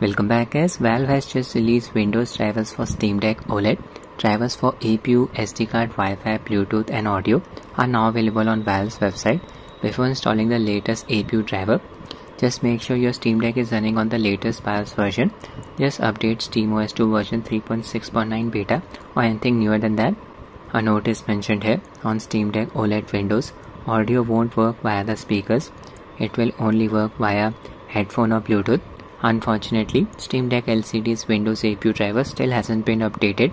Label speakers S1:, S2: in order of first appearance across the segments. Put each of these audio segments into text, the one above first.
S1: Welcome back guys, Valve has just released Windows drivers for Steam Deck OLED. Drivers for APU, SD card, Wi-Fi, Bluetooth and audio are now available on Valve's website. Before installing the latest APU driver, just make sure your Steam Deck is running on the latest BIOS version. Just update SteamOS to version 3.6.9 beta or anything newer than that. A note is mentioned here on Steam Deck OLED Windows. Audio won't work via the speakers. It will only work via headphone or Bluetooth. Unfortunately, Steam Deck LCD's Windows APU driver still hasn't been updated.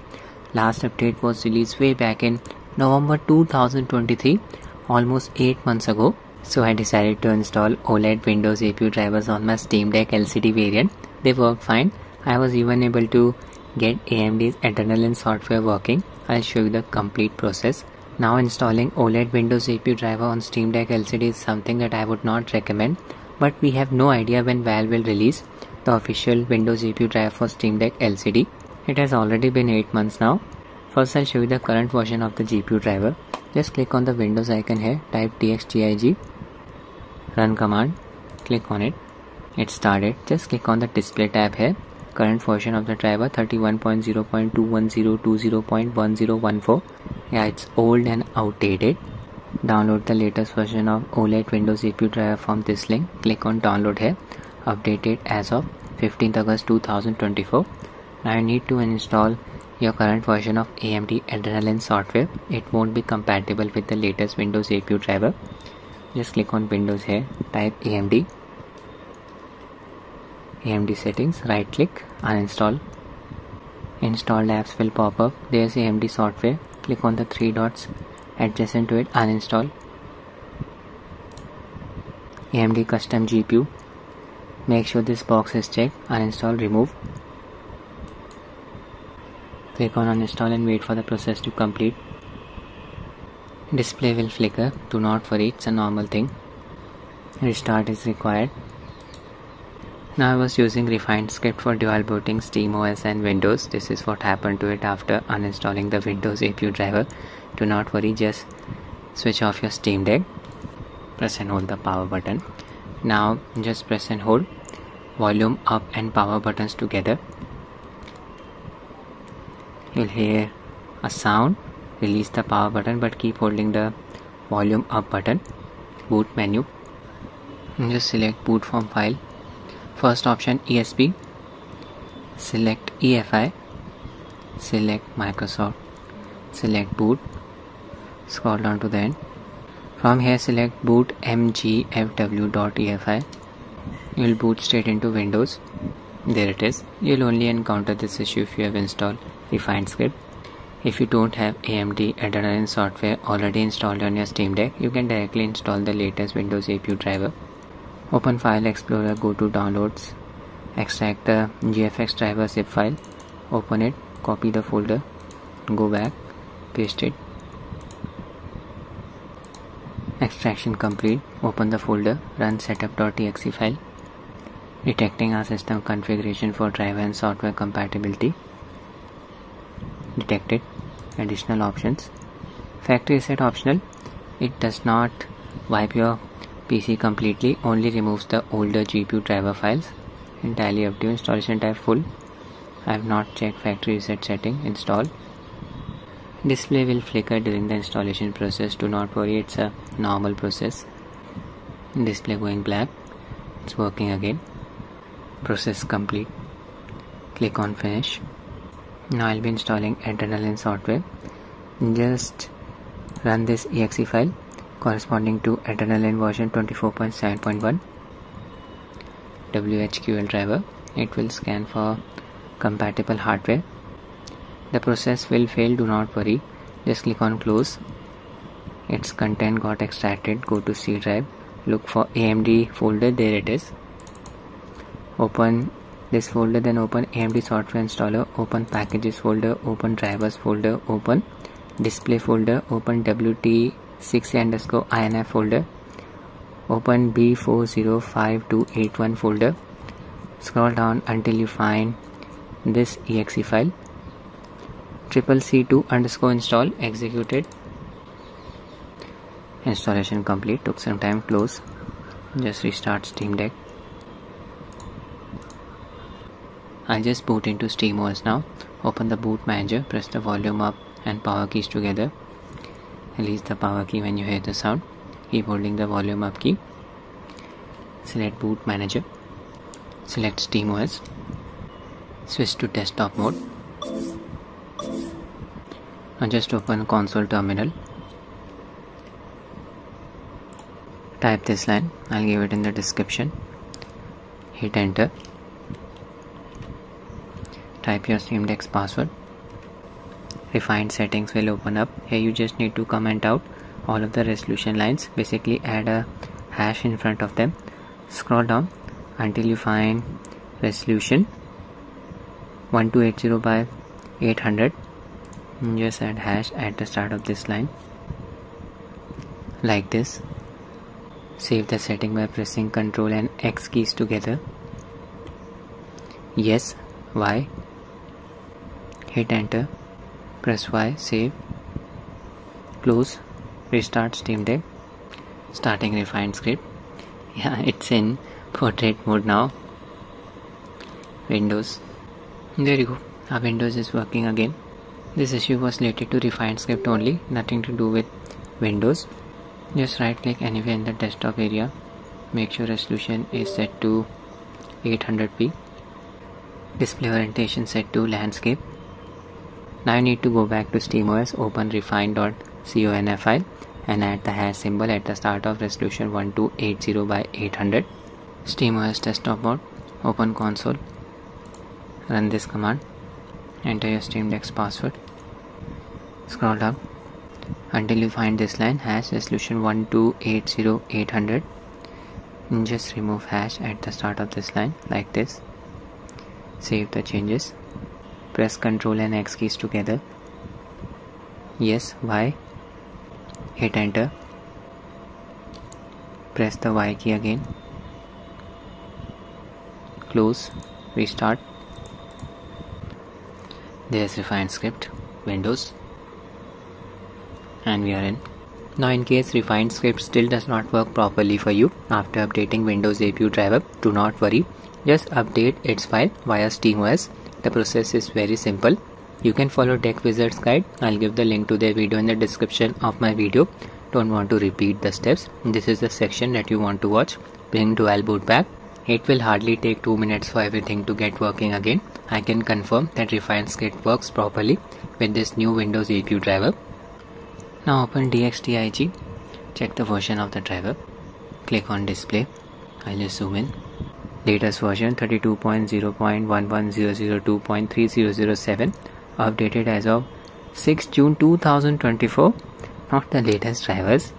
S1: Last update was released way back in November 2023, almost 8 months ago. So I decided to install OLED Windows APU drivers on my Steam Deck LCD variant. They work fine. I was even able to get AMD's Adrenalin software working. I'll show you the complete process. Now installing OLED Windows APU driver on Steam Deck LCD is something that I would not recommend but we have no idea when Valve will release the official Windows GPU drive for Steam Deck LCD. It has already been 8 months now. First I'll show you the current version of the GPU driver. Just click on the Windows icon here, type dxdiag, run command, click on it. It started. Just click on the display tab here. Current version of the driver 31.0.21020.1014. Yeah, it's old and outdated. Download the latest version of OLED Windows APU driver from this link. Click on download here. Updated as of 15th August 2024. Now you need to install your current version of AMD Adrenalin software. It won't be compatible with the latest Windows APU driver. Just click on Windows here. Type AMD. AMD settings. Right click. Uninstall. Installed apps will pop up. There's AMD software. Click on the three dots adjacent to it uninstall. AMD custom GPU make sure this box is checked. Uninstall remove. Click on uninstall and wait for the process to complete. Display will flicker. Do not worry it's a normal thing. Restart is required. Now I was using rEFInd script for dual booting SteamOS and Windows. This is what happened to it after uninstalling the Windows APU driver. Do not worry, just switch off your Steam Deck. Press and hold the power button. Now just press and hold volume up and power buttons together. You'll hear a sound. Release the power button but keep holding the volume up button. Boot menu. Just select boot from file First option ESP. Select EFI. Select Microsoft. Select boot. Scroll down to the end. From here select boot mgfw.efi. You'll boot straight into Windows. There it is. You'll only encounter this issue if you have installed rEFInd script. If you don't have AMD Adrenalin software already installed on your Steam Deck, you can directly install the latest Windows APU driver open file explorer go to downloads extract the gfx driver zip file open it copy the folder go back paste it extraction complete. Open the folder. Run setup.exe file. Detecting our system configuration for driver and software compatibility. Detected. Additional options. Factory reset optional. It does not wipe your PC completely. Only removes the older GPU driver files. Entirely up to installation type full. I have not checked factory reset setting. Install display will flicker during the installation process. Do not worry it's a normal process. Display going black. It's working again. Process complete. Click on finish. Now I'll be installing Adrenaline software. Just run this exe file corresponding to Adrenaline version 24.7.1 WHQL driver. It will scan for compatible hardware. The process will fail, do not worry. Just click on close. Its content got extracted. Go to C drive. Look for AMD folder. There it is. Open this folder, then open AMD software installer. Open packages folder. Open drivers folder. Open display folder. Open WT 6 underscore inf folder open b405281 folder scroll down until you find this exe file triple c2 underscore install executed installation complete took some time close just restart steam deck I'll just boot into SteamOS now. Open the boot manager, press the volume up and power keys together. Release the power key when you hear the sound. Keep holding the volume up key. Select boot manager. Select SteamOS. Switch to desktop mode. And just open Konsole terminal. Type this line. I'll give it in the description. Hit enter type your Steam Deck's password. rEFInd settings will open up. Here you just need to comment out all of the resolution lines. Basically add a hash in front of them. Scroll down until you find resolution 1280 by 800. Just add hash at the start of this line. Like this. Save the setting by pressing Ctrl and X keys together. Yes, Y, hit enter. Press Y save. Close. Restart steam deck. Starting rEFInd script. Yeah it's in portrait mode now. Windows. There you go. Our windows is working again this issue was related to rEFInd script only nothing to do with windows. Just right click anywhere in the desktop area. Make sure resolution is set to 800p display orientation set to landscape. Now you need to go back to SteamOS, open refind.conf file and add the hash symbol at the start of resolution 1280 by 800. SteamOS desktop mode, open Konsole, run this command, enter your Steam Deck's password, scroll down until you find this line hash resolution 1280800 just remove hash at the start of this line like this save the changes Press Ctrl and X keys together. Yes, Y. Hit enter. Press the Y key again. Close. Restart. There's rEFInd script. Windows. And we are in. Now in case rEFInd script still does not work properly for you after updating Windows APU driver, do not worry. Just update its file via SteamOS the process is very simple. You can follow Deck Wizard's guide. I'll give the link to their video in the description of my video. Don't want to repeat the steps. This is the section that you want to watch. Bring dual boot back. It will hardly take 2 minutes for everything to get working again. I can confirm that rEFInd Script works properly with this new Windows APU driver. Now open DXDIAG. Check the version of the driver. Click on display. I'll just zoom in. Latest version 32.0.11002.3007 updated as of 6 June 2024 not the latest drivers.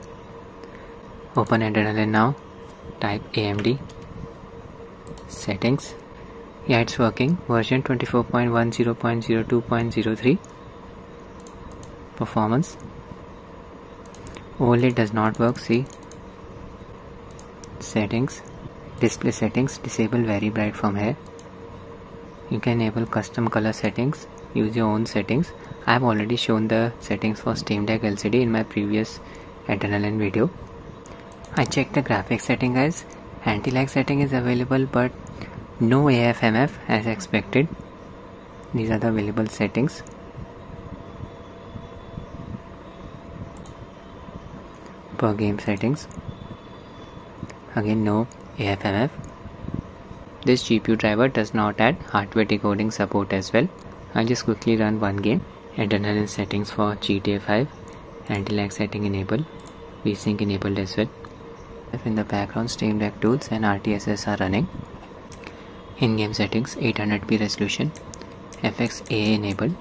S1: Open adrenaline now. Type AMD settings. Yeah it's working. Version 24.10.02.03 performance OLED does not work see. Settings. Display settings. Disable very bright from here. You can enable custom color settings. Use your own settings. I have already shown the settings for Steam Deck LCD in my previous Adrenaline video. I checked the graphics setting guys. Anti-lag setting is available but no AFMF as expected. These are the available settings per game settings again no AFMF. This GPU driver does not add hardware decoding support as well. I'll just quickly run one game. Adrenaline settings for GTA 5. Anti-lag setting enabled. VSync enabled as well. If in the background, Steam Deck tools and RTSS are running. In-game settings, 800p resolution. FXAA enabled.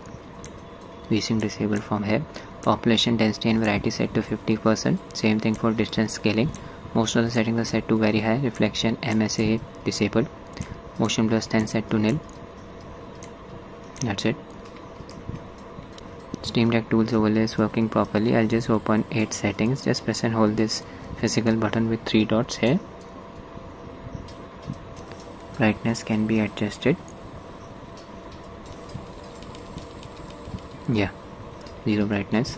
S1: VSync disabled from here. Population density and variety set to 50%. Same thing for distance scaling. Most of the settings are set to very high. Reflection MSAA disabled. Motion 10 set to nil. That's it. Steam Deck tools overlay is working properly. I'll just open 8 settings. Just press and hold this physical button with 3 dots here. Brightness can be adjusted. Yeah zero brightness.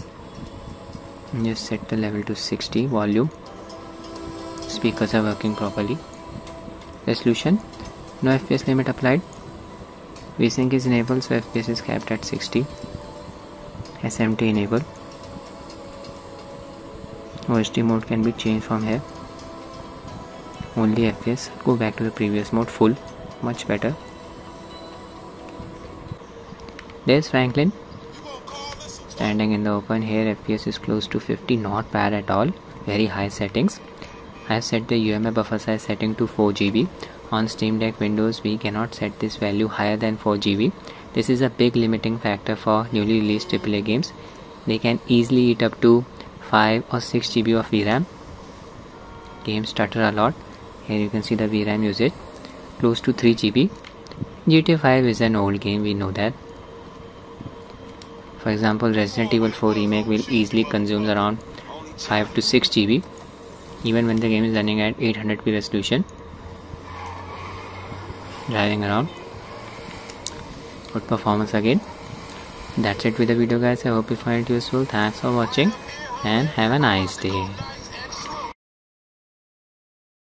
S1: Just set the level to 60 volume. Speakers are working properly. Resolution. No fps limit applied. VSync is enabled so FPS is capped at 60 SMT enabled. OSD mode can be changed from here. Only FPS go back to the previous mode full. Much better. There's Franklin standing in the open here FPS is close to 50 not bad at all. Very high settings. I have set the UMA buffer size setting to 4 GB on Steam Deck Windows we cannot set this value higher than 4 GB this is a big limiting factor for newly released AAA games. They can easily eat up to 5 or 6 GB of VRAM games stutter a lot. Here you can see the VRAM usage. Close to 3 GB GTA 5 is an old game we know that for example Resident Evil 4 remake will easily consume around 5 to 6 GB even when the game is running at 800p resolution driving around. Good performance again. That's it with the video guys. I hope you find it useful. Thanks for watching and have a nice day